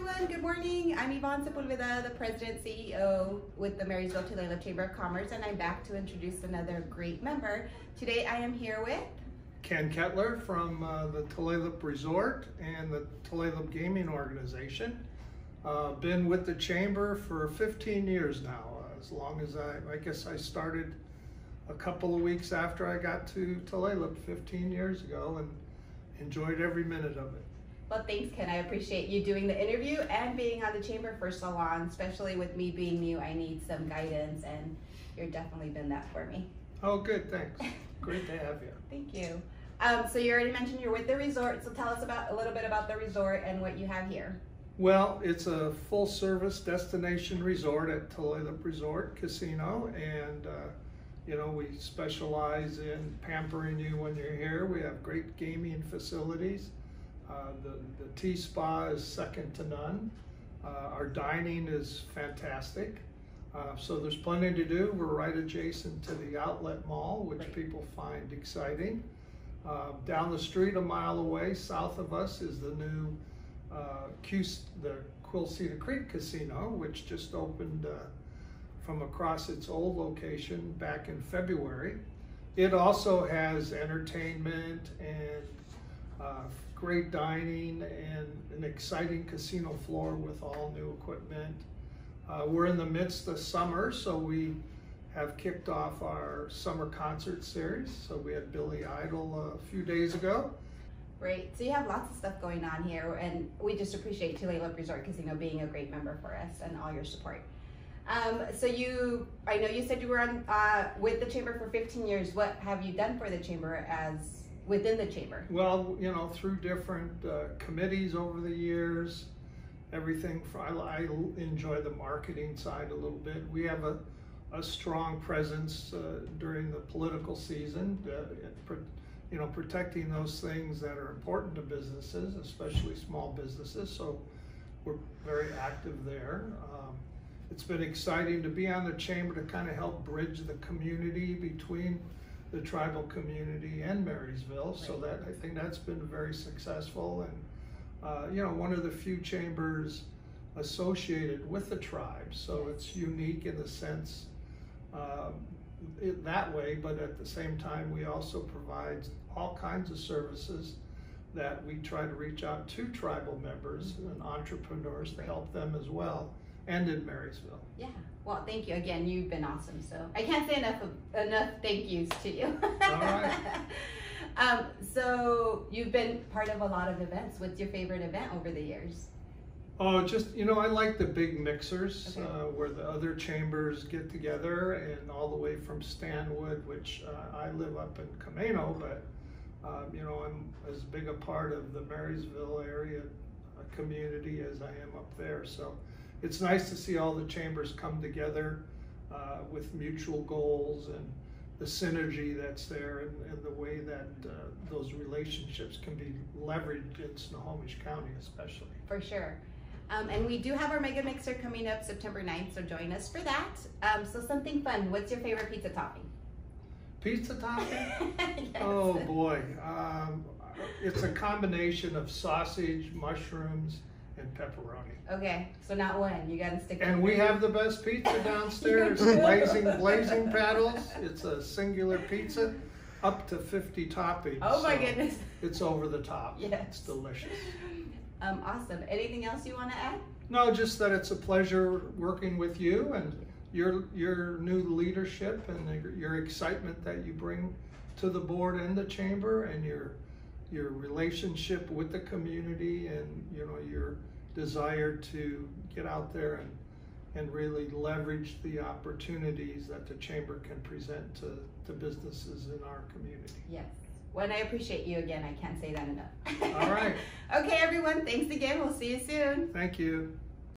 everyone. Good morning. I'm Yvonne Sepulveda, the President CEO with the Marysville Tulalip Chamber of Commerce, and I'm back to introduce another great member. Today I am here with Ken Kettler from uh, the Tulalip Resort and the Tulalip Gaming Organization. Uh, been with the chamber for 15 years now, uh, as long as I, I guess I started a couple of weeks after I got to Tulalip 15 years ago and enjoyed every minute of it. Well, thanks, Ken. I appreciate you doing the interview and being on the chamber for so long, especially with me being new. I need some guidance, and you've definitely been that for me. Oh, good. Thanks. Great to have you. Thank you. Um, so you already mentioned you're with the resort. So tell us about a little bit about the resort and what you have here. Well, it's a full-service destination resort at Tulalip Resort Casino, and uh, you know we specialize in pampering you when you're here. We have great gaming facilities uh, the, the T-Spa is second to none. Uh, our dining is fantastic. Uh, so there's plenty to do. We're right adjacent to the outlet mall, which right. people find exciting. Uh, down the street, a mile away, south of us, is the new uh, Q, the Quilceda Creek Casino, which just opened uh, from across its old location back in February. It also has entertainment and uh, great dining and an exciting casino floor with all new equipment. Uh, we're in the midst of summer, so we have kicked off our summer concert series. So we had Billy Idol a few days ago. Great. So you have lots of stuff going on here, and we just appreciate Tulalip Resort Casino being a great member for us and all your support. Um, so you, I know you said you were on uh, with the chamber for 15 years. What have you done for the chamber as within the chamber? Well, you know, through different uh, committees over the years, everything. For, I, I, enjoy the marketing side a little bit. We have a, a strong presence uh, during the political season, uh, you know, protecting those things that are important to businesses, especially small businesses. So we're very active there. Um, it's been exciting to be on the chamber to kind of help bridge the community between the tribal community and Marysville. So that I think that's been very successful, and uh, you know, one of the few chambers associated with the tribe. So it's unique in the sense um, it, that way, but at the same time, we also provide all kinds of services that we try to reach out to tribal members and entrepreneurs to help them as well and in Marysville. Yeah. Well, thank you again. You've been awesome. So I can't say enough of, enough thank yous to you. All right. um, so you've been part of a lot of events. What's your favorite event over the years? Oh, just you know, I like the big mixers okay. uh, where the other chambers get together, and all the way from Stanwood, which uh, I live up in Camano, but um, you know, I'm as big a part of the Marysville area uh, community as I am up there. So it's nice to see all the chambers come together uh, with mutual goals and the synergy that's there and, and the way that uh, those relationships can be leveraged in Snohomish County especially. For sure. Um, and we do have our Mega Mixer coming up September 9th, so join us for that. Um, so something fun, what's your favorite pizza topping? Pizza topping? yes. Oh boy. Um, it's a combination of sausage, mushrooms, and pepperoni. Okay, so not one. You got to stick. And we have the best pizza downstairs. blazing, blazing paddles. It's a singular pizza, up to fifty toppings. Oh my so goodness! It's over the top. Yes, it's delicious. Um, awesome. Anything else you want to add? No, just that it's a pleasure working with you and your your new leadership and your excitement that you bring to the board and the chamber and your your relationship with the community and you know your desire to get out there and and really leverage the opportunities that the chamber can present to, to businesses in our community. Yes. Well, and I appreciate you again. I can't say that enough. All right. okay, everyone. Thanks again. We'll see you soon. Thank you.